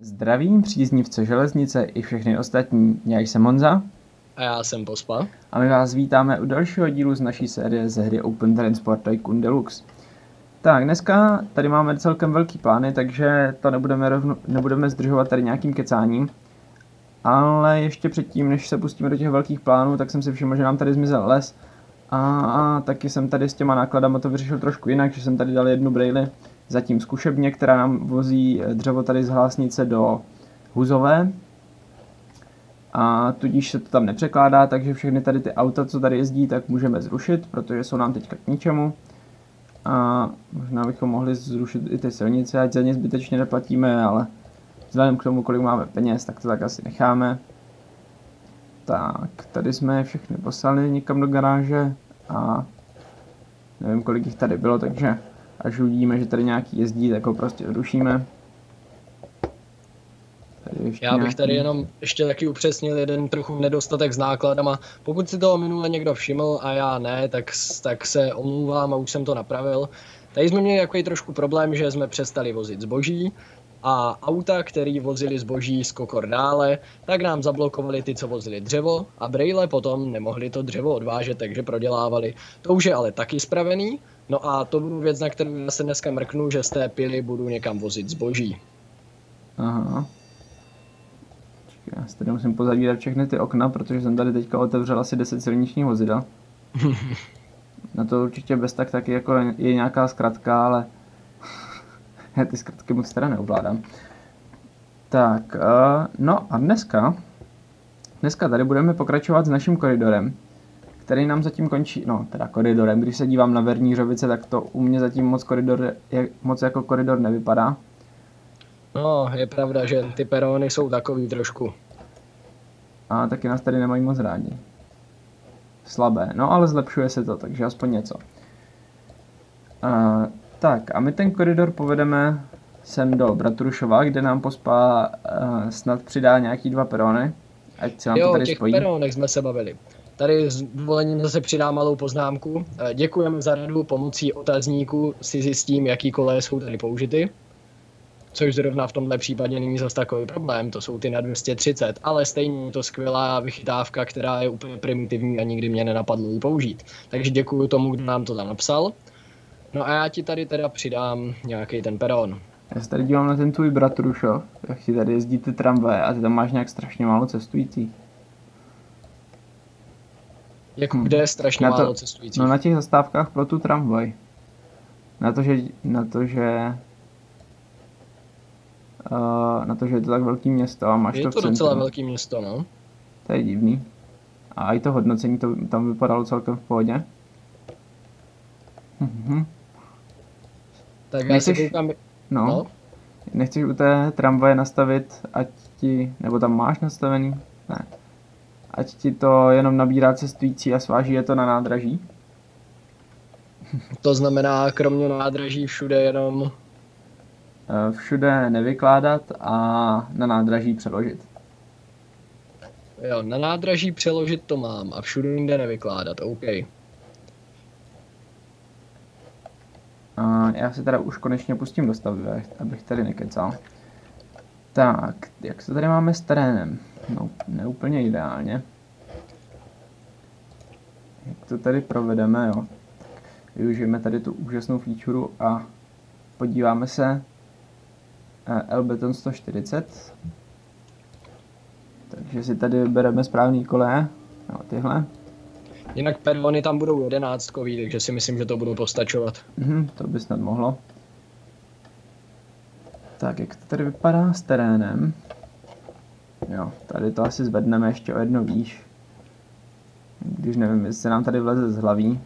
Zdravím příznivce železnice i všechny ostatní. Já jsem Monza A já jsem Pospa. a my vás vítáme u dalšího dílu z naší série ze hry Open Transport Tycoon Deluxe. Tak, dneska tady máme celkem velký plány, takže to nebudeme, rovno, nebudeme zdržovat tady nějakým kecáním. Ale ještě předtím, než se pustíme do těch velkých plánů, tak jsem si všiml, že nám tady zmizel les. A, a taky jsem tady s těma nákladama to vyřešil trošku jinak, že jsem tady dal jednu brejli zatím zkušebně, která nám vozí dřevo tady z Hlásnice do Huzové. A tudíž se to tam nepřekládá, takže všechny tady ty auta, co tady jezdí, tak můžeme zrušit, protože jsou nám teďka k ničemu. A možná bychom mohli zrušit i ty silnice, ať za ně zbytečně neplatíme, ale vzhledem k tomu, kolik máme peněz, tak to tak asi necháme. Tak, tady jsme je všechny poslali někam do garáže a nevím, kolik jich tady bylo, takže až uvidíme, že tady nějaký jezdí, tak ho prostě ještě Já bych tady jenom ještě taky upřesnil jeden trochu nedostatek s nákladama. Pokud si toho minule někdo všiml a já ne, tak, tak se omlouvám a už jsem to napravil. Tady jsme měli takový trošku problém, že jsme přestali vozit zboží a auta, které vozili zboží z Kokor dále, tak nám zablokovali ty, co vozili dřevo a brejle potom nemohli to dřevo odvážet, takže prodělávali. To už je ale taky spravený, no a to budu věc, na kterou se dneska mrknu, že z té pily budu někam vozit zboží. Aha. Já si tady musím pozavírat všechny ty okna, protože jsem tady teďka otevřel asi 10 silničních vozidel. Na to určitě bez tak taky jako je nějaká zkratka, ale já ty zkratky moc teda neovládám. Tak, uh, no a dneska, dneska tady budeme pokračovat s naším koridorem, který nám zatím končí, no teda koridorem, když se dívám na Vernířovice, tak to u mě zatím moc, koridor, moc jako koridor nevypadá. No, je pravda, že ty perony jsou takový trošku. A taky nás tady nemají moc rádi. Slabé, no ale zlepšuje se to, takže aspoň něco. Uh, tak a my ten koridor povedeme sem do Bratrušova, kde nám pospa uh, snad přidá nějaký dva perony. Ať se nám jo, to tady těch spojí. jsme se bavili. Tady s dovolením zase přidám malou poznámku. Eh, Děkujeme za radu pomocí otazníku si zjistím, jaký koleje jsou tady použity. Což zrovna v tomhle případě není zase takový problém, to jsou ty na 230, ale stejně je to skvělá vychytávka, která je úplně primitivní a nikdy mě nenapadlo ji použít. Takže děkuji tomu, kdo nám to tam napsal. No a já ti tady teda přidám nějaký ten peron. Já se tady dívám na ten tvůj Bratrušov, jak si tady jezdí ty tramvaje a ty tam máš nějak strašně málo cestujících. Jak kde je strašně Na to- málo cestujících. No na těch zastávkách pro tu tramvaj. Na to, že, na to, že Uh, na to, že je to tak velký město a máš je to v to docela velký město, no. To je divný. A i to hodnocení to tam vypadalo celkem v pohodě. Mhm. Tak já se Nechceš- koukám, No, no. no. nechceš u té tramvaje nastavit, ať ti, nebo tam máš nastavený? Ne. Ať ti to jenom nabírá cestující a sváží je to na nádraží? to znamená kromě nádraží všude jenom Eh, Všude nevykládat a na nádraží přeložit. Jo, na nádraží přeložit to mám a všude jinde nevykládat, OK. A já se teda už konečně pustím do stavby, abych tady nekecal. Tak, jak se tady máme s terénem? No, neúplně ideálně. Jak to tady provedeme, jo? Využijeme tady tu úžasnou feature a podíváme se eh, L-Beton 140. Takže si tady vybereme správný koleje, no, tyhle. Jinak perony tam budou jedenáctkový, takže si myslím, že to budou postačovat. Mhm, to by snad mohlo. Tak, jak to tady vypadá s terénem? Jo, tady to asi zvedneme ještě o jedno výš. Když nevím, jestli se nám tady vleze z hlaví.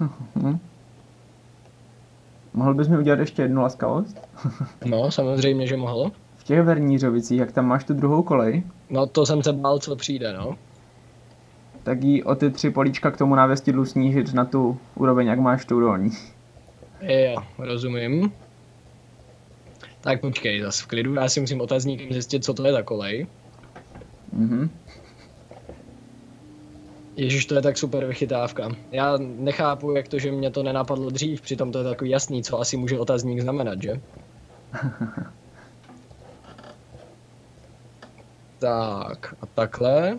Mohl bys mi udělat ještě jednu laskavost? No, samozřejmě, že mohlo. V těch Vernířovicích, jak tam máš tu druhou kolej, No, to jsem se bál, co přijde, no. tak jí o ty tři políčka k tomu návěstidlu snížit na tu úroveň, jak máš tu dolní. Jo, rozumím. Tak počkej, zas v klidu, já si musím otazníkem zjistit, co to je za kolej. Mhm. Ježíš, to je tak super vychytávka. Já nechápu, jak to, že mě to nenapadlo dřív, přitom to je takový jasný, co asi může otazník znamenat, že? tak, a takhle.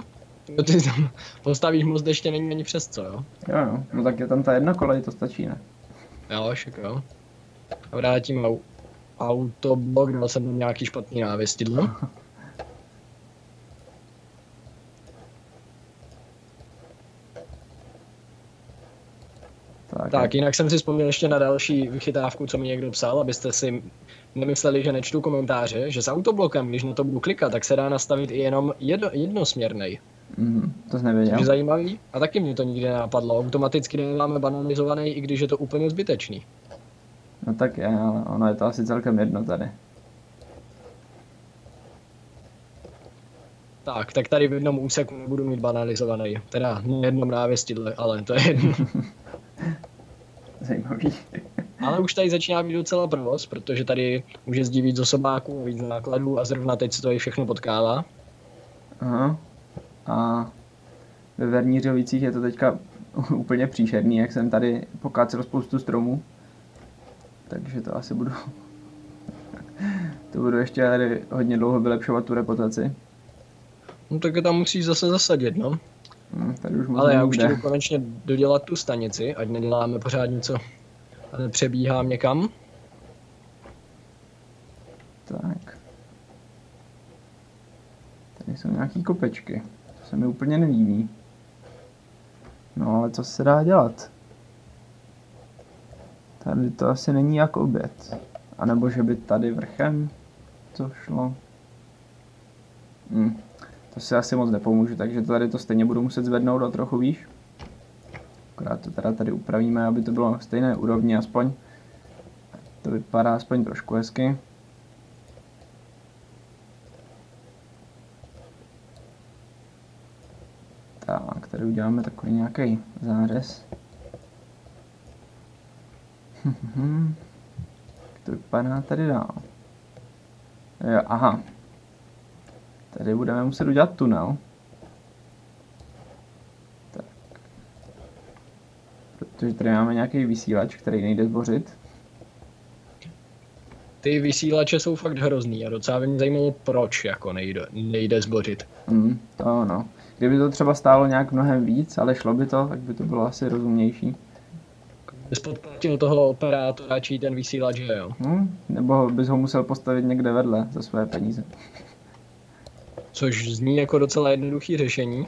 No ty tam postavíš most, ještě není ani přes co, jo? Jo, jo, no tak je tam ta jedna kolej, to stačí, ne? Jo, však jo. A vrátím au- autoblok, dal jsem tam nějaký špatný návěstidlo. Tak, Tak, jinak jsem si vzpomněl ještě na další vychytávku, co mi někdo psal, abyste si nemysleli, že nečtu komentáře, že s autoblokem, když na to budu klikat, tak se dá nastavit i jenom jedno, jednosměrný. Mhm, to jsi nevěděl. Což je zajímavý. A taky mě to nikdy nenapadlo. Automaticky nemáme banalizovaný, i když je to úplně zbytečný. No tak je, ale ono je to asi celkem jedno tady. Tak, tak tady v jednom úseku nebudu mít banalizovaný. Teda na jednom návěstidle, ale to je jedno. Zajímavý. Ale už tady začíná být docela provoz, protože tady už jezdí víc osobáků, víc nákladů a zrovna teď se to i všechno potkává. Aha. A ve Vernířovicích je to teďka úplně příšerný, jak jsem tady pokácel spoustu stromů. Takže to asi budu... to budu ještě tady hodně dlouho vylepšovat tu reputaci. No tak je tam musíš zase zasadit, no. Hm, tady už Ale já už jdu konečně dodělat tu stanici, ať neděláme pořád něco a nepřebíhám někam. Tak. Tady jsou nějaký kopečky. Se mi úplně nelíbí. No ale co se dá dělat? Tady to asi není jak oběd. A nebo že by tady vrchem to šlo. Hm. To si asi moc nepomůže, takže tady to stejně budu muset zvednout o trochu výš. Akorát to teda tady upravíme, aby to bylo na stejné úrovni aspoň. To vypadá aspoň trošku hezky. Tak, tady uděláme takový nějaký zárez. Jak to vypadá tady dál? Jo, aha. Tady budeme muset udělat tunel. Tak. Protože tady máme nějaký vysílač, který nejde zbořit. Ty vysílače jsou fakt hrozný a docela by mě zajímalo, proč jako nejde, nejde zbořit. Hmm, to ano. Kdyby to třeba stálo nějak mnohem víc, ale šlo by to, tak by to bylo asi rozumnější. Bys podplatil toho operátora, či ten vysílač, že jo. Hmm, nebo bys ho musel postavit někde vedle za své peníze. Což zní jako docela jednoduchý řešení.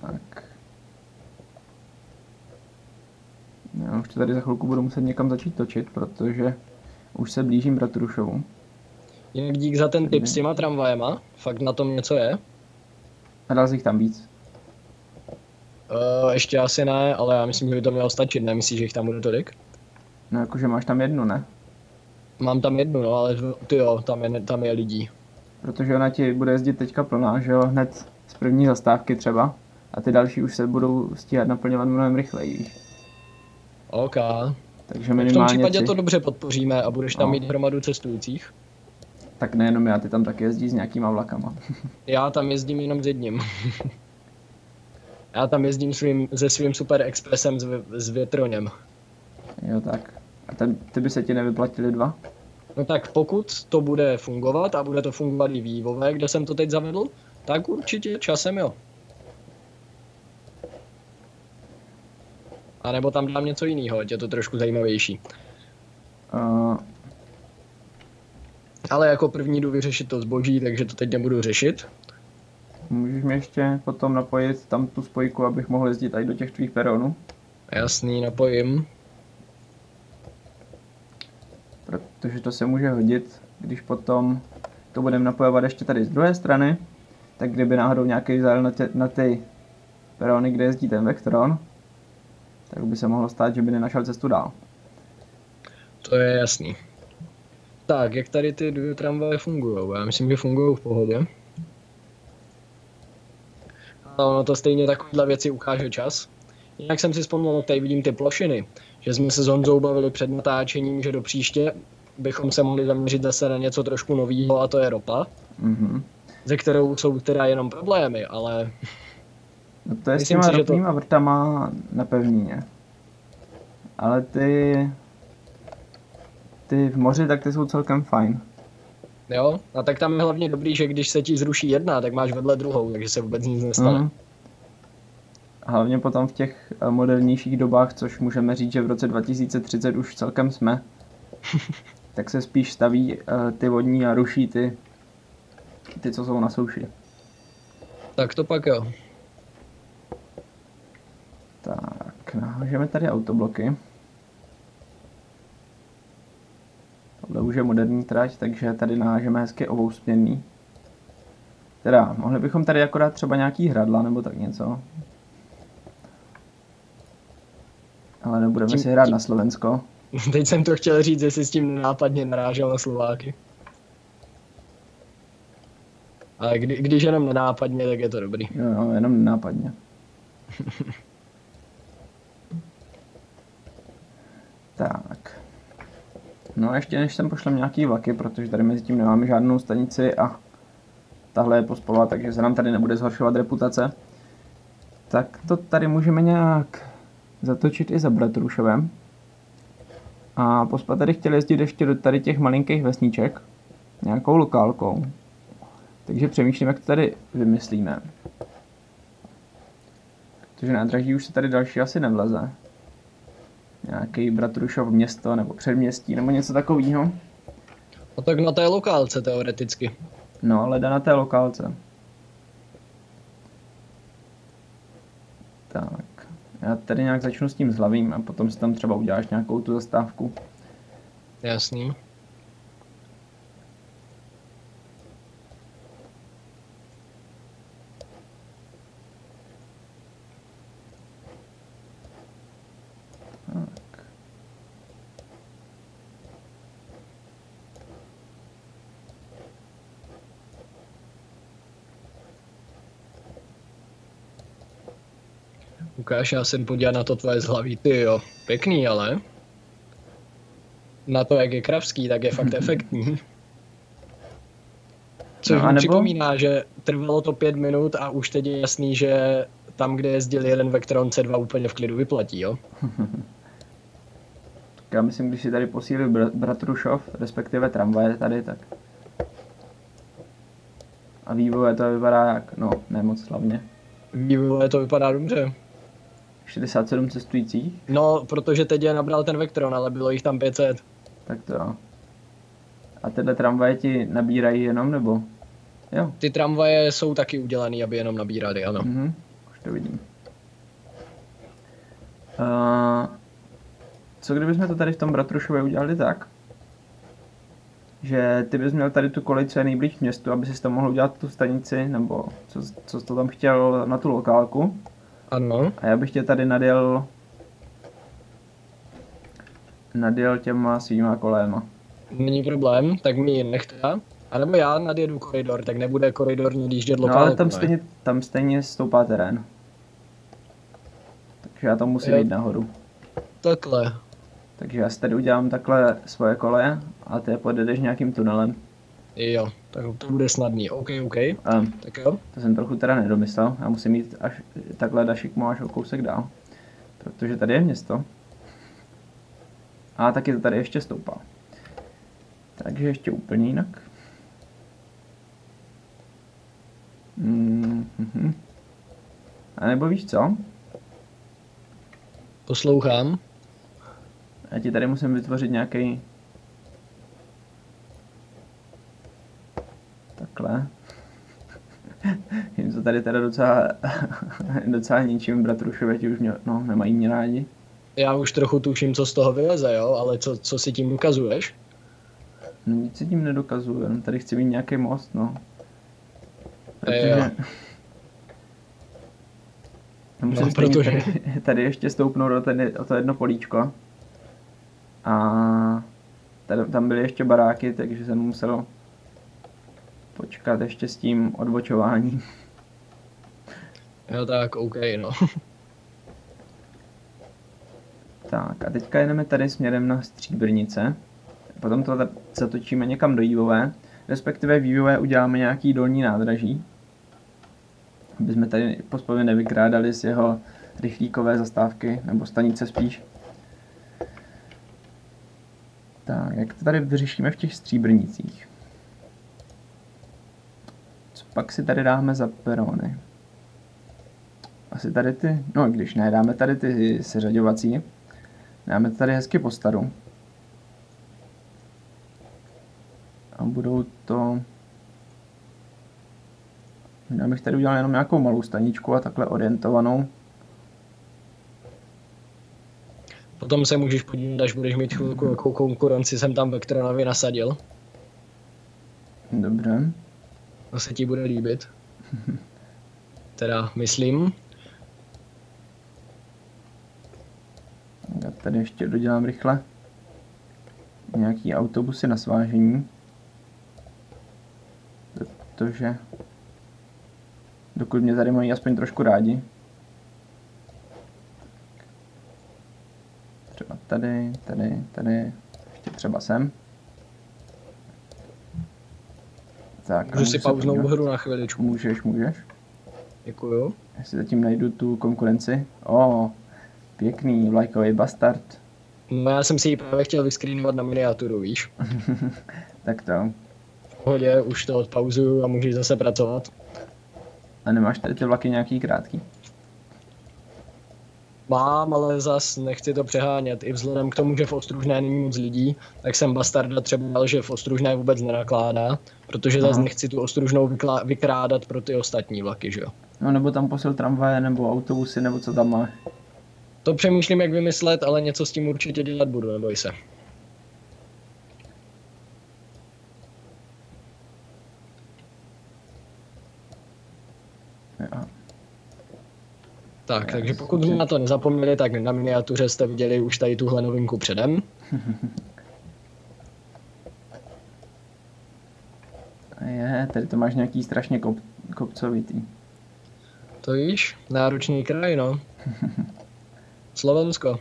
Tak. Já už to tady za chvilku budu muset někam začít točit, protože už se blížím Bratrušovu. Jinak dík za ten tip s těma tramvajema, fakt na tom něco je. Jsi jich tam víc. Uh, ještě asi ne, ale já myslím, že by to mělo stačit, nemyslíš, že jich tam bude tolik? No jakože máš tam jednu, ne? Mám tam jednu, no, ale ty jo, tam je, tam je lidí. Protože ona ti bude jezdit teďka plná, že jo, hned z první zastávky třeba. A ty další už se budou stíhat naplňovat mnohem rychleji. OK. Takže V tom minimálně případě tři. to dobře podpoříme a budeš tam No. mít hromadu cestujících. Tak nejenom já, ty tam taky jezdí s nějakýma vlakama. Já tam jezdím jenom s jedním. Já tam jezdím svým, se svým Super Expressem s, s větroněm. jo tak. A ten, ty by se ti nevyplatili dva? No tak pokud to bude fungovat a bude to fungovat i vývové, kde jsem to teď zavedl, tak určitě časem jo. A nebo tam dám něco jiného, ať je to trošku zajímavější. Uh, Ale jako první jdu vyřešit to zboží, takže to teď nebudu řešit. můžeš mi ještě potom napojit tam tu spojku, abych mohl jezdit i do těch tvých peronů? Jasný, napojím. protože to se může hodit, když potom to budeme napojovat ještě tady z druhé strany, tak kdyby náhodou nějaký zajel na, tě, na ty perony, kde jezdí ten Vectron, tak by se mohlo stát, že by nenašel cestu dál. To je jasný. Tak, jak tady ty dvě tramvaje fungují? Já myslím, že fungují v pohodě. Ale ono to stejně takovýhle věci ukáže čas. Jinak jsem si vzpomněl, tady vidím ty plošiny, že jsme se s Honzou bavili před natáčením, že do příště bychom se mohli zaměřit zase na něco trošku nového a to je ropa, Mhm. ze kterou jsou teda jenom problémy, ale No to je s Myslím těma si, že to- ropnýma vrtama na pevnině. Ale ty... ty v moři, tak ty jsou celkem fajn. Jo, a tak tam je hlavně dobrý, že když se ti zruší jedna, tak máš vedle druhou, takže se vůbec nic nestane. Mm. Hlavně potom v těch eh, modernějších dobách, což můžeme říct, že v roce 2030 už celkem jsme, tak se spíš staví uh, ty vodní a ruší ty, ty, co jsou na souši. Tak to pak jo. Tak, nahážeme tady autobloky. Tohle už je moderní trať, takže tady nahážeme hezky obousměrný. Teda, mohli bychom tady akorát třeba nějaký hradla nebo tak něco. Ale nebudeme tím, si hrát tím... na Slovensko. Teď jsem to chtěl říct, jestli s tím nápadně narážel na Slováky. Ale kdy, když jenom nenápadně, tak je to dobrý. Jo, jo jenom nenápadně. tak. No a ještě než sem pošlem nějaký vlaky, protože tady mezi tím nemáme žádnou stanici a tahle je pospolá, takže se nám tady nebude zhoršovat reputace. Tak to tady můžeme nějak zatočit i za Bratrušovem. A pospat tady chtěl jezdit ještě do tady těch malinkých vesniček. Nějakou lokálkou. Takže přemýšlím, jak to tady vymyslíme. Protože nádraží už se tady další asi nevleze. Nějaký Bratrušov město nebo předměstí nebo něco takového. No tak na té lokálce teoreticky. No, ale na té lokálce. Tak. Já tady nějak začnu s tím zlavím a potom si tam třeba uděláš nějakou tu zastávku. Jasný. Ukáž, já jsem podívat na to tvoje zhlaví, ty jo, pěkný ale. Na to, jak je kravský, tak je fakt efektní. Což no, mi připomíná, že trvalo to pět minut a už teď je jasný, že tam, kde jezdil jeden Vectron C2 úplně v klidu vyplatí, jo? Já myslím, když si tady posílil Br- Bratrušov, respektive tramvaje tady, tak... A vývoje to vypadá jak, no, nemoc hlavně. Vývoje to vypadá dobře. 67 cestujících? No, protože teď je nabral ten Vectron, ale bylo jich tam 500. Tak to jo. A tyhle tramvaje ti nabírají jenom, nebo? Jo. Ty tramvaje jsou taky udělané, aby jenom nabírali, ano. Mhm, už to vidím. Uh, co kdybychom to tady v tom Bratrušově udělali tak, že ty bys měl tady tu kolej, co je nejblíž městu, aby si to mohl udělat tu stanici, nebo co, co jsi to tam chtěl na tu lokálku. Ano. A já bych tě tady nadjel nadjel těma svýma koléma. Není problém, tak mi nechte. A nebo já nadjedu koridor, tak nebude koridor nadjíždět lokálku, No ale tam stejně, tam stejně stoupá terén. Takže já to musím jít nahoru. Takhle. Takže já si tady udělám takhle svoje koleje a ty pojedeš nějakým tunelem. Jo, tak to bude snadný. OK, OK. Um, tak jo. To jsem trochu teda nedomyslel. Já musím jít až takhle da šikmo až o kousek dál. Protože tady je město. A taky to tady ještě stoupá. Takže ještě úplně jinak. Mm-hmm. A nebo víš co? Poslouchám. Já ti tady musím vytvořit nějaký Takhle. Jim to tady teda docela, docela ničím, bratrušové už mě, no, nemají mě rádi. Já už trochu tuším, co z toho vyleze, jo, ale co, co si tím ukazuješ? No nic si tím nedokazuju, jenom tady chci mít nějaký most, no. Protože... Musím no, protože... Tady, tady ještě stoupnout do ten, o to jedno políčko. A tady, tam byly ještě baráky, takže jsem musel počkat ještě s tím odbočováním. Jo tak, OK, no. tak a teďka jedeme tady směrem na Stříbrnice. Potom to zatočíme někam do Jívové. Respektive v Jívové uděláme nějaký dolní nádraží. Aby jsme tady pospolu nevykrádali z jeho rychlíkové zastávky, nebo stanice spíš. Tak, jak to tady vyřešíme v těch stříbrnicích? Pak si tady dáme za perony? Asi tady ty, no když ne, dáme tady ty seřaďovací. Dáme tady hezky po staru. A budou to... Já bych tady udělal jenom nějakou malou staničku a takhle orientovanou. Potom se můžeš podívat, až budeš mít chvilku, jakou konkurenci jsem tam Vektronovi nasadil. Dobře. To se ti bude líbit. Teda, myslím. Já tady ještě dodělám rychle nějaký autobusy na svážení. Protože dokud mě tady mají aspoň trošku rádi. Třeba tady, tady, tady, ještě třeba sem. Tak, Můžu si pauznout hru na chviličku. Můžeš, můžeš. Děkuju. Já si zatím najdu tu konkurenci. O, oh, pěkný vlajkový bastard. No já jsem si ji právě chtěl vyskrýnovat na miniaturu, víš. tak to. V pohodě, už to odpauzuju a můžeš zase pracovat. A nemáš tady ty vlaky nějaký krátký? Mám, ale zas nechci to přehánět. I vzhledem k tomu, že v Ostružné není moc lidí, tak jsem Bastarda třeba dal, že v Ostružné vůbec nenakládá, protože zase nechci tu Ostružnou vyklá- vykrádat pro ty ostatní vlaky, že jo. No nebo tam posil tramvaje, nebo autobusy, nebo co tam má. To přemýšlím, jak vymyslet, ale něco s tím určitě dělat budu, neboj se. Tak, takže pokud na to nezapomněli, tak na miniatuře jste viděli už tady tuhle novinku předem. Je, tady to máš nějaký strašně kop, kopcovitý. To víš, náročný kraj, no. Slovensko.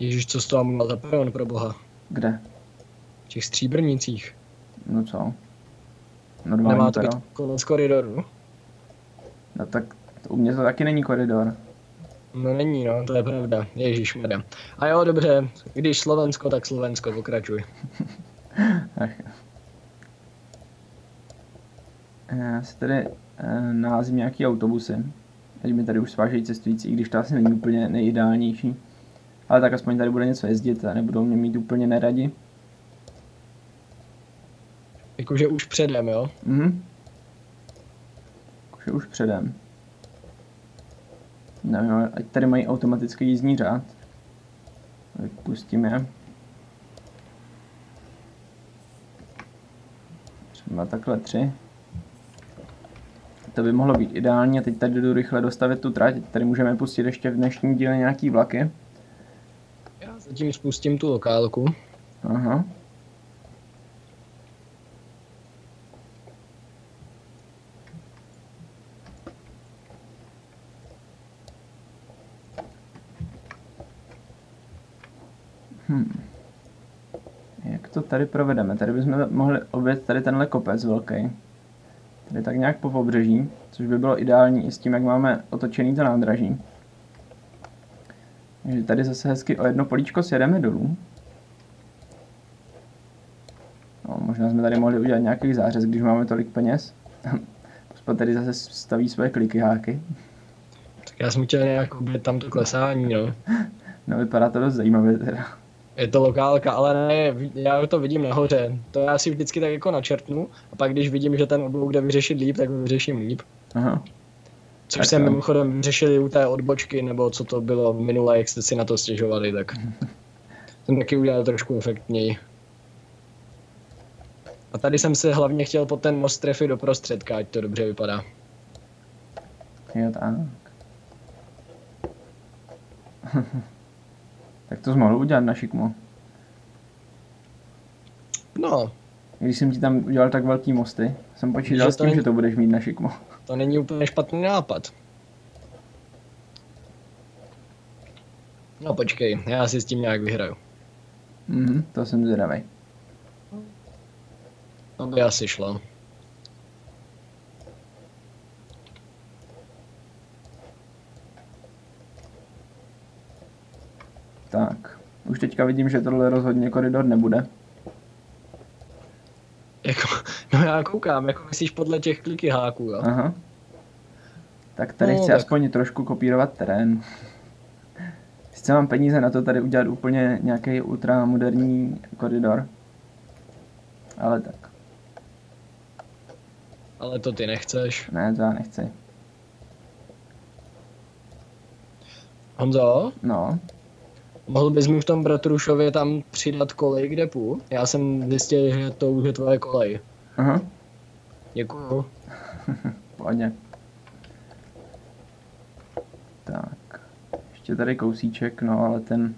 Ježíš, co z toho měl za peron pro boha? Kde? V těch stříbrnicích. No co? Normální Nemá to být konec koridoru? No tak u mě to taky není koridor. No není, no, to je pravda. Ježíš A jo, dobře, když Slovensko, tak Slovensko, pokračuj. Ach. Já si tady eh, naházím nějaký autobusy. Ať mi tady už svážejí cestující, i když to asi není úplně nejideálnější. Ale tak aspoň tady bude něco jezdit a nebudou mě mít úplně neradi. Jakože už předem, jo? Mhm. Jakože už předem. Nevím, ale ať tady mají automatický jízdní řád. Tak pustím je. Třeba takhle tři. To by mohlo být ideální a teď tady jdu rychle dostavit tu trať. Tady můžeme pustit ještě v dnešní díle nějaký vlaky. Já zatím spustím tu lokálku. Aha. Hmm. Jak to tady provedeme? Tady bychom mohli objet tady tenhle kopec velký. Tady tak nějak po pobřeží, což by bylo ideální i s tím, jak máme otočený to nádraží. Takže tady zase hezky o jedno políčko sjedeme dolů. No, možná jsme tady mohli udělat nějaký zářez, když máme tolik peněz. Puspa tady zase staví svoje kliky háky. Tak já jsem chtěl nějak obět tam to klesání, no. No vypadá to dost zajímavě teda. Je to lokálka, ale ne, já to vidím nahoře. To já si vždycky tak jako načrtnu a pak když vidím, že ten oblouk jde vyřešit líp, tak ho vyřeším líp. Aha. Což Tak jsem mimochodem řešili u té odbočky, nebo co to bylo minule, jak jste si na to stěžovali, tak jsem taky udělal trošku efektněji. A tady jsem se hlavně chtěl pod ten most trefit do prostředka, ať to dobře vypadá. Jo, tak. tak to jsi mohl udělat na šikmo. No, Když jsem ti tam udělal tak velký mosty, jsem počítal s tím, není- že to budeš mít na šikmo. to není úplně špatný nápad. No počkej, já si s tím nějak vyhraju. Mhm, to jsem zvědavý. To by asi šlo. Tak, už teďka vidím, že tohle rozhodně koridor nebude. Jako, no já koukám, jako myslíš podle těch kliky háků, jo? Aha. Tak tady No, chci tak. aspoň trošku kopírovat terén. Sice mám peníze na to tady udělat úplně nějaký ultramoderní koridor. Ale tak, Ale to ty nechceš. ne, to já nechci. Honzo, No, mohl bys mi v tom Bratrušově tam přidat kolej k depu? Já jsem zjistil, že to už je tvoje kolej. aha, Děkuju. pohodě. Tak, ještě tady kousíček, no ale ten...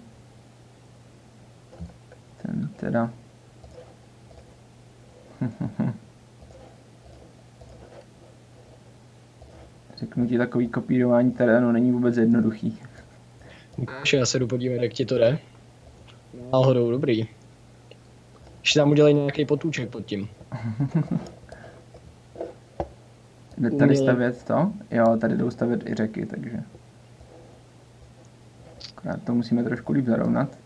Ten teda... Řeknu ti, takový kopírování terénu není vůbec jednoduchý. Ukáž, já se jdu podívat, jak ti to jde. Náhodou, dobrý. Ještě tam udělej nějaký potůček pod tím. Jde tady stavět to? Jo, tady jdou stavět i řeky, takže... Akorát to musíme trošku líp zarovnat.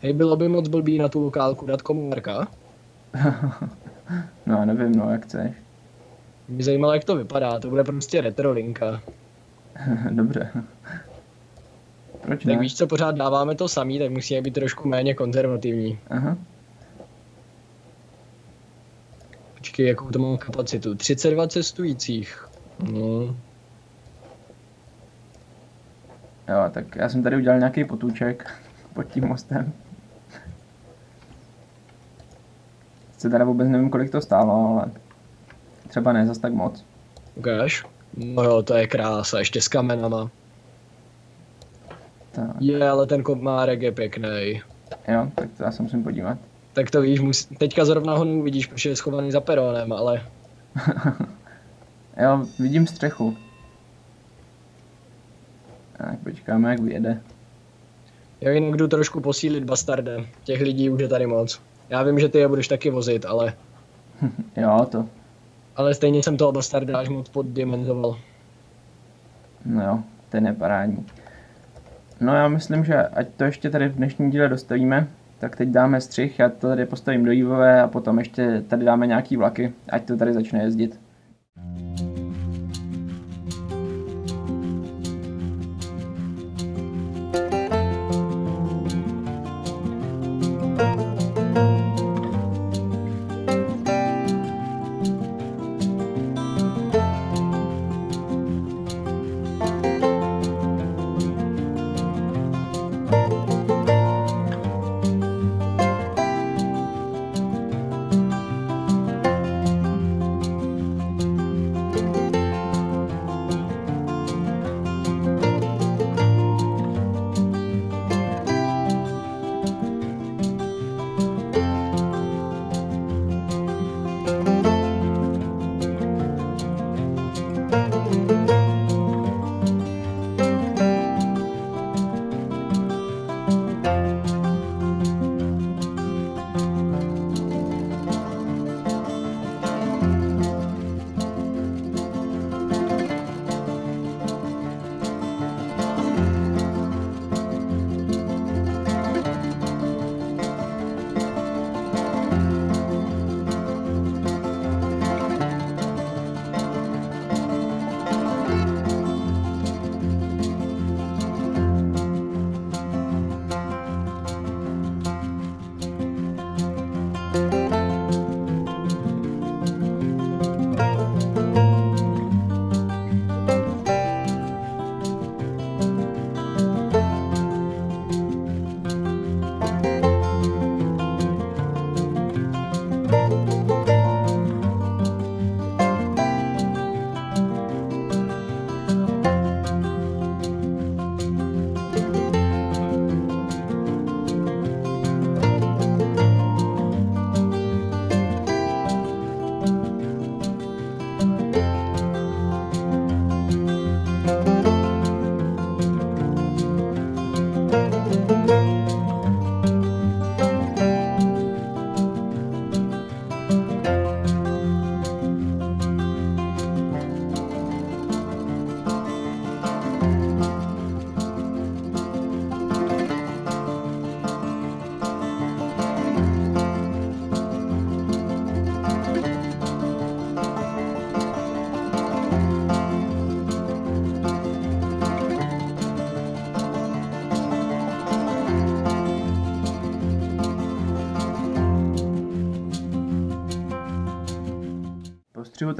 Hej, bylo by moc blbý na tu lokálku dát komárka. no já nevím, no jak chceš. Mě zajímalo, jak to vypadá, to bude prostě retro linka. Dobře. Proč Tak ne? víš co, pořád dáváme to samý, tak musíme být trošku méně konzervativní. Aha. Počkej, jakou to mám kapacitu? 32 cestujících. No, Jo, tak já jsem tady udělal nějaký potůček pod tím mostem. Sice teda vůbec nevím, kolik to stálo, ale třeba ne zas tak moc. ukáž? No jo, to je krása, ještě s kamenama. Tak, Je, ale ten komárek je pěkný. jo, tak to já se musím podívat. Tak to víš, mus... teďka zrovna ho neuvidíš, protože je schovaný za peronem, ale jo, vidím střechu. Tak počkáme, jak vyjede. já jinak jdu trošku posílit bastarde. Těch lidí už je tady moc. Já vím, že ty je budeš taky vozit, ale, Jo, to, ale stejně jsem toho bastarda až moc poddimenzoval. no jo, ten je parádní. No já myslím, že ať to ještě tady v dnešním díle dostavíme, tak teď dáme střih, já to tady postavím do Jívové a potom ještě tady dáme nějaký vlaky, ať to tady začne jezdit.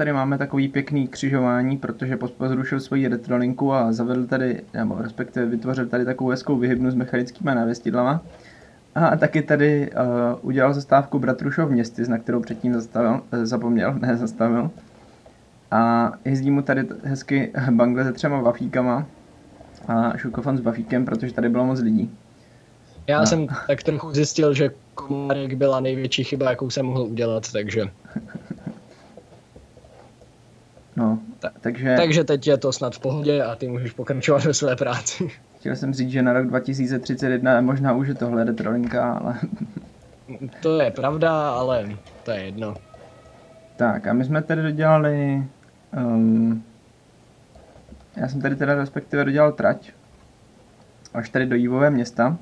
Tady máme takový pěkný křižování, protože Pospa zrušil svoji retrolinku a zavedl tady, nebo respektive vytvořil tady takovou hezkou vyhybnu s mechanickými návěstidlama. A taky tady uh, udělal zastávku Bratrušov městy, na kterou předtím zastavil, uh, zapomněl, ne zastavil. A jezdí mu tady hezky bangle se třema vafíkama a šukofan s vafíkem, protože tady bylo moc lidí. Já no. jsem tak trochu zjistil, že Komárek byla největší chyba, jakou jsem mohl udělat, takže... Ta, takže... Takže teď je to snad v pohodě a ty můžeš pokračovat ve své práci. Chtěl jsem říct, že na rok 2031 možná už je tohle retrolinka, ale... To je pravda, ale to je jedno. Tak a my jsme tady dodělali... Um, já jsem tady teda respektive dodělal trať. Až tady do Jívové města.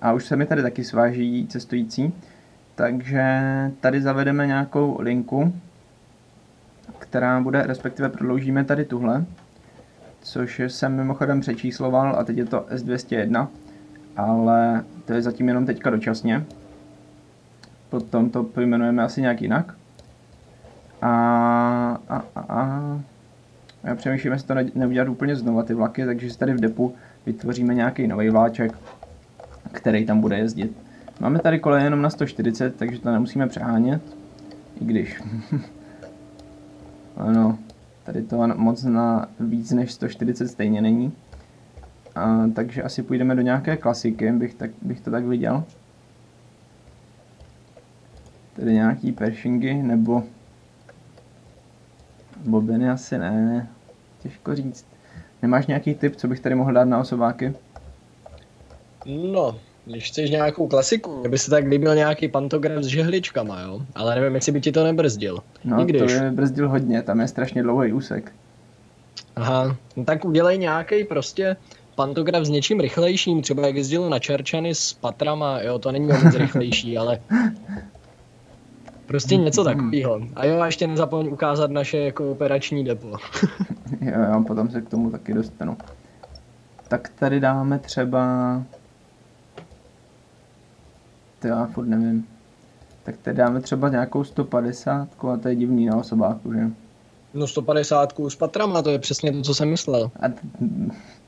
A už se mi tady taky sváží cestující. Takže tady zavedeme nějakou linku, která bude, respektive prodloužíme tady tuhle, což jsem mimochodem přečísloval a teď je to S201, ale to je zatím jenom teďka dočasně. Potom to pojmenujeme asi nějak jinak. A, a, a, a já přemýšlím, jestli to neudělat úplně znova ty vlaky, takže si tady v depu vytvoříme nějaký nový vláček, který tam bude jezdit. Máme tady koleje jenom na 140, takže to nemusíme přehánět. I když. ano, tady to moc na víc než 140 stejně není. A, takže asi půjdeme do nějaké klasiky, bych, tak, bych to tak viděl. Tady nějaký Pershingy, nebo Bobiny asi ne, těžko říct. Nemáš nějaký tip, co bych tady mohl dát na osobáky? No, když chceš nějakou klasiku, kdyby se tak líbil nějaký pantograf s žehličkama, jo? Ale nevím, jestli by ti to nebrzdil. No, Nikdyž. to by brzdil hodně, tam je strašně dlouhý úsek. Aha, no tak udělej nějaký prostě pantograf s něčím rychlejším, třeba jak jezdil na Čerčany s patrama, jo, to není moc rychlejší, ale prostě něco takového. A jo, a ještě nezapomeň ukázat naše jako operační depo. jo, jo, potom se k tomu taky dostanu. Tak tady dáme třeba to já furt nevím. Tak teď dáme třeba nějakou 150 a to je divný na osobáku, že? No 150 s patrama, to je přesně to, co jsem myslel. A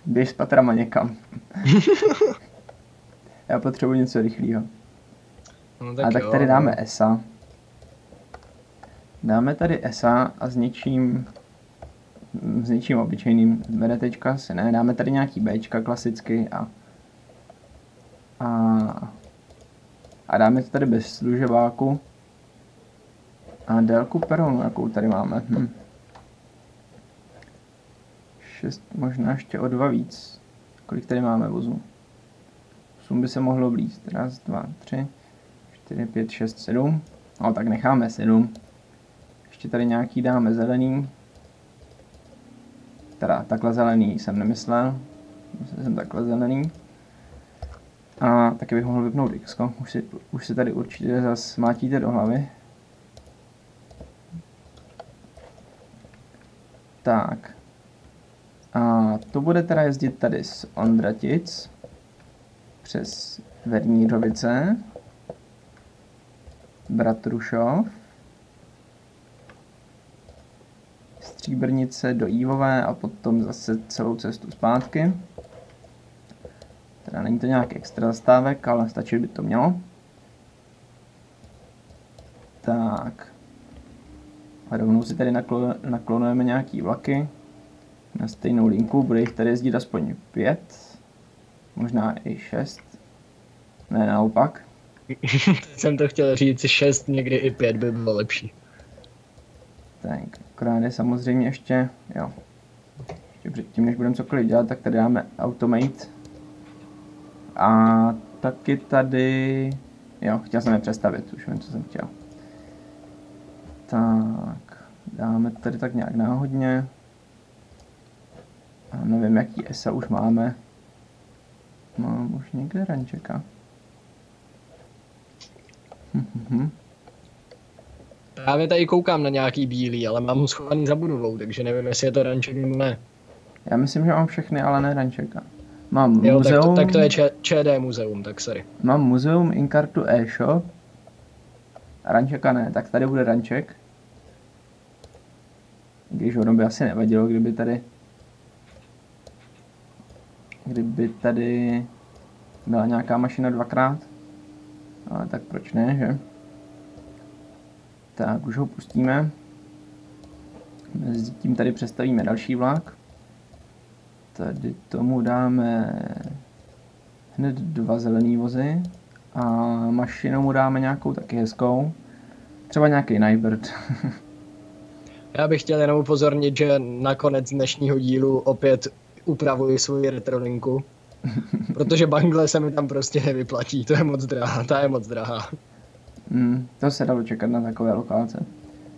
běž s patrama někam. já potřebuji něco rychlého. No, tak a tak jo. tady dáme ESA. Dáme tady ESA a s něčím s něčím obyčejným BDTčka si ne, dáme tady nějaký Bčka klasicky a a a dáme to tady bez služebáku. A délku peronu, jakou tady máme. Hm. 6, možná ještě o dva víc. Kolik tady máme vozů? 8 by se mohlo blízt. Raz, dva, tři, čtyři, pět, šest, sedm. No tak necháme sedm. Ještě tady nějaký dáme zelený. Teda takhle zelený jsem nemyslel. Myslel jsem takhle zelený. A taky bych mohl vypnout X. Už si, už tady určitě zase mátíte do hlavy. Tak. A to bude teda jezdit tady z Ondratic přes Vernírovice, Bratrušov, Stříbrnice do Ívové a potom zase celou cestu zpátky. Teda není to nějak extra zastávek, ale stačí by to mělo. Tak. A rovnou si tady naklonujeme nějaký vlaky na stejnou linku. Bude jich tady jezdit aspoň pět, možná i šest. Ne, naopak. jsem to chtěl říct, šest, někdy i pět by bylo lepší. Tak, akorát je samozřejmě ještě, jo. Ještě předtím, než budeme cokoliv dělat, tak tady dáme Automate a taky tady, jo, chtěl jsem je představit, už vím, co jsem chtěl. Tak, dáme tady tak nějak náhodně. A nevím, jaký ESA už máme. Mám už někde rančeka. Právě tady koukám na nějaký bílý, ale mám ho schovaný za budovou, takže nevím, jestli je to ranček nebo ne. Já myslím, že mám všechny, ale ne rančeka. Mám jo, muzeum. Tak to, tak to je Č, ČD muzeum, tak sorry. Mám muzeum, Inkartu e-shop. Rančeka ne, tak tady bude ranček. Když ono by asi nevadilo, kdyby tady kdyby tady byla nějaká mašina dvakrát. Ale tak proč ne, že? Tak, už ho pustíme. Mezi tím tady představíme další vlak. Tady tomu dáme hned dva zelený vozy a mašinu mu dáme nějakou taky hezkou. Třeba nějaký Nightbird. Já bych chtěl jenom upozornit, že nakonec dnešního dílu opět upravuji svoji retrolinku. Protože bangle se mi tam prostě nevyplatí, to je moc drahá, ta je moc drahá. Mm, to se dalo čekat na takové lokálce.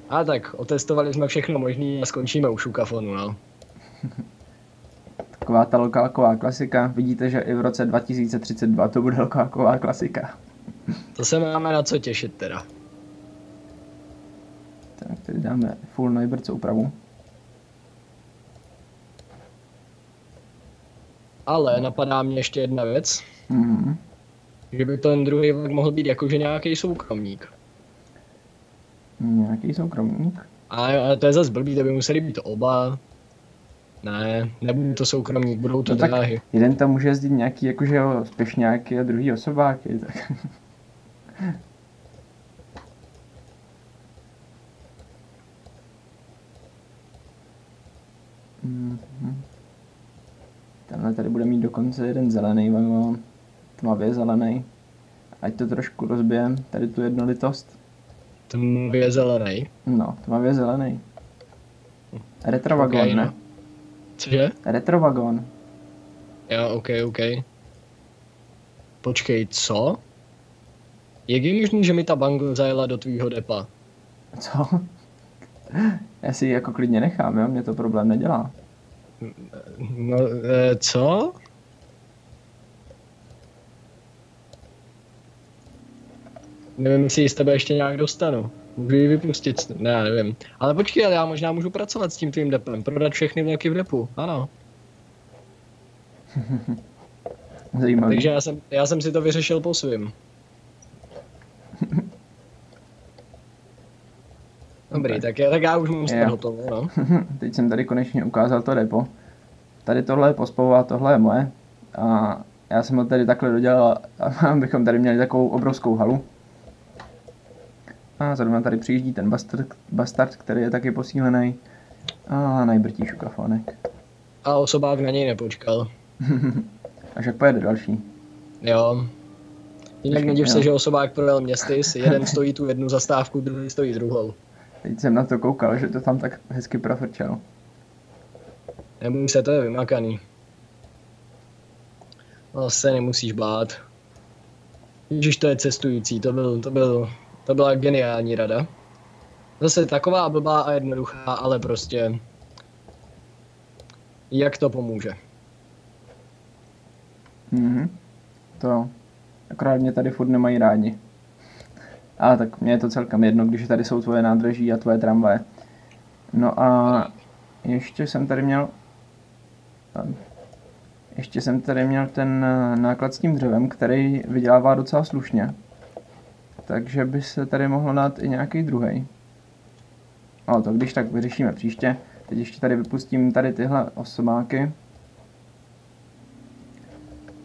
A tak, otestovali jsme všechno možné a skončíme u kafonu, no. Taková ta lokálková klasika. Vidíte, že i v roce 2032 to bude lokálková klasika. To se máme na co těšit teda. Tak tady dáme full Neubert úpravu. Ale napadá mě ještě jedna věc. Mm-hmm. Že by ten druhý vlak mohl být jakože nějaký soukromník. Nějaký soukromník? Ale to je zase blbý, to by museli být oba. Ne, nebudu to soukromník, budou to No tak dráhy. jeden tam může jezdit nějaký jakože jo, spěšňáky a druhý osobáky. Tak. Mhm. Tenhle tady bude mít dokonce jeden zelený vagon, tmavě zelený. Ať to trošku rozbijem, tady tu jednolitost. Tmavě zelený. No, tmavě zelený. Retrovagon, Ok, no. Cože? Retrovagon. Jo, ok, ok. Počkej, co? Jak je možný, že mi ta bangle zajela do tvýho depa? Co? Já si ji jako klidně nechám, jo? Mě to problém nedělá. No, e, co? Nevím, jestli z tebe ještě nějak dostanu. Můžu ji vypustit, ne, já nevím. Ale počkej, ale já možná můžu pracovat s tím tvým depem, prodat všechny vlaky v depu, ano. Zajímavý. Takže já jsem, já jsem si to vyřešil po svým. Dobrý, Tak. tak, já, tak já už mám snad hotovo, no. Teď jsem tady konečně ukázal to depo. Tady tohle je pospovo a tohle je moje. A já jsem ho tady takhle dodělal, abychom tady měli takovou obrovskou halu. A zrovna tady přijíždí ten bastard, bastard který je taky posílený. A najbrtí šukafonek. A osobák na něj nepočkal. Až jak pojede další. Jo. Jinak nediv se, že osobák projel městys, jeden stojí tu jednu zastávku, druhý stojí druhou. Teď jsem na to koukal, že to tam tak hezky profrčel. Neboj se, to je vymakaný. No se nemusíš bát. Ježiš, to je cestující, to, byl, to, byl, to byla geniální rada. Zase taková blbá a jednoduchá, ale prostě... Jak to pomůže? Mhm. To. Akorát mě tady furt nemají rádi. Ale tak mně je to celkem jedno, když tady jsou tvoje nádraží a tvoje tramvaje. No a ještě jsem tady měl... Ještě jsem tady měl ten eh, náklad s tím dřevem, který vydělává docela slušně. Takže by se tady mohlo dát i nějaký druhý. Ale to když tak vyřešíme příště. Teď ještě tady vypustím tady tyhle osobáky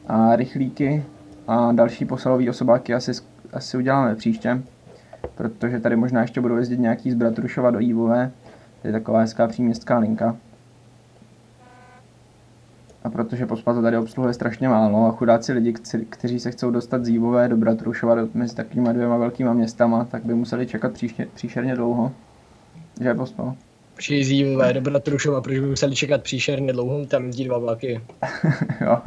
a rychlíky a další posilový osobáky asi, asi uděláme příště, protože tady možná ještě budou jezdit nějaký z Bratrušova do Ívové, to je taková hezká příměstská linka. A protože pospa to tady obsluhuje strašně málo a chudáci lidi, kteří se chcou dostat z Ívové do Bratrušova mezi takovýma dvěma velkýma městama, tak by museli čekat příště, příšerně dlouho. Že je pospa? Při zívové do Bratrušova, proč by museli čekat příšerně dlouho, tam jezdí dva vlaky. jo.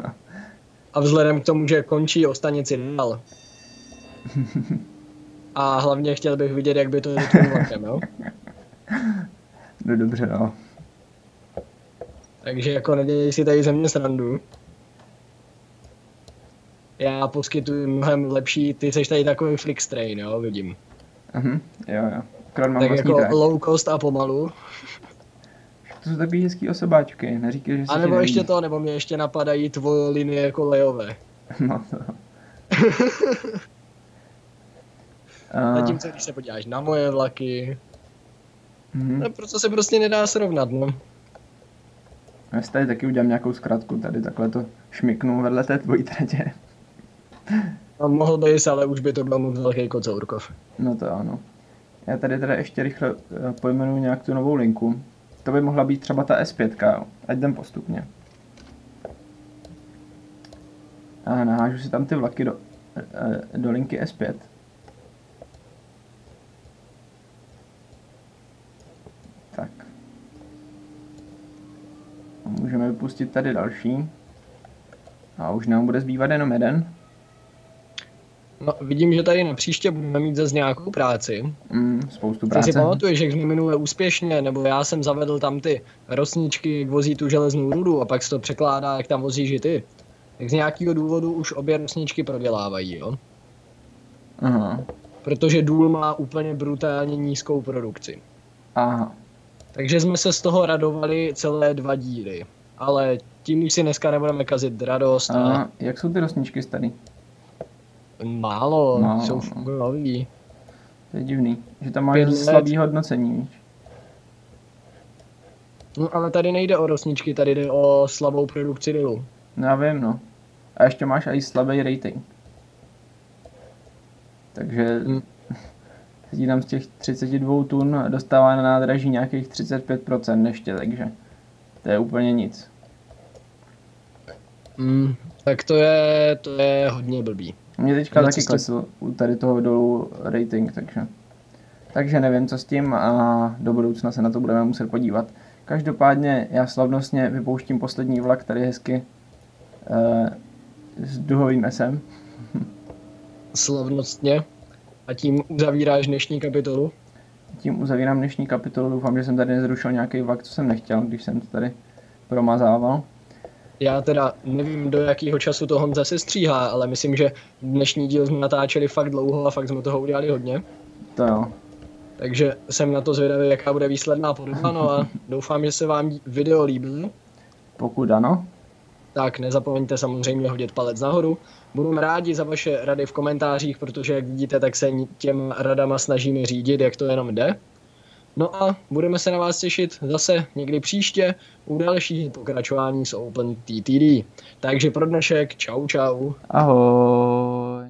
A vzhledem k tomu, že končí o stanici dál. A hlavně chtěl bych vidět, jak by to jde tím vlakem, jo? No dobře, no. Takže jako nedělej si tady ze mě srandu. Já poskytuji mnohem lepší, ty jsi tady takový flickstrain, jo, vidím. Mhm, jo, jo. Akorát mám tak jako trať. low cost a pomalu. To jsou takový hezký osobáčky, neříkej, že se A nebo ještě to, nebo mě ještě napadají tvoje linie kolejové. No to. A, Zatímco když se podíváš na moje vlaky, Mm-hmm. No, proto se prostě nedá srovnat, no. Já si tady taky udělám nějakou zkratku, tady takhle to šmiknu vedle té tvojí tratě. No, mohl bys, ale už by to byl moc velký kocourkov. No to ano. Já tady teda ještě rychle eh, pojmenuji nějak tu novou linku. To by mohla být třeba ta S5, jo. ať jdem postupně. A nahážu si tam ty vlaky do, eh, do linky S5. Tak. A vypustit tady další. A už nám bude zbývat jenom jeden. No, vidím, že tady na příště budeme mít zase nějakou práci. Mm, spoustu práce. Co si pamatuješ, jak jsme minule úspěšně, nebo já jsem zavedl tam ty rosničky, jak vozí tu železnou rudu a pak se to překládá, jak tam vozíš i ty. Tak z nějakého důvodu už obě rosničky prodělávají, jo? Aha. Protože důl má úplně brutálně nízkou produkci. Aha. Takže jsme se z toho radovali celé dva díly. Ale tím už si dneska nebudeme kazit radost. A... a jak jsou ty rosničky starý? Málo, Málo jsou no. nový. To je divný, že tam máš slabý hodnocení, víš? No ale tady nejde o rosničky, tady jde o slabou produkci dylu. No já vím, no. A ještě máš i slabý rating. Takže hmm. sedí tam z těch 32 tun dostává na nádraží nějakých 35% ještě, takže to je úplně nic. Hmm, tak to je, to je hodně blbý. Mě teďka taky klesl u tady toho dolů rating, takže... Takže nevím, co s tím a do budoucna se na to budeme muset podívat. Každopádně já slavnostně vypouštím poslední vlak tady hezky uh, s duhovým SM. Slavnostně. A tím uzavíráš dnešní kapitolu? Tím uzavírám dnešní kapitolu. Doufám, že jsem tady nezrušil nějaký vlak, co jsem nechtěl, když jsem to tady promazával. Já teda nevím, do jakého času to Honza se stříhá, ale myslím, že dnešní díl jsme natáčeli fakt dlouho a fakt jsme toho udělali hodně. To jo. Takže jsem na to zvědavý, jaká bude výsledná podoba, no a doufám, že se vám video líbilo. Pokud ano. Tak nezapomeňte samozřejmě hodit palec nahoru. Budeme rádi za vaše rady v komentářích, protože jak vidíte, tak se těm radama snažíme řídit, jak to jenom jde. No a budeme se na vás těšit zase někdy příště u dalších pokračování s Open TTD. Takže pro dnešek čau čau. Ahoj.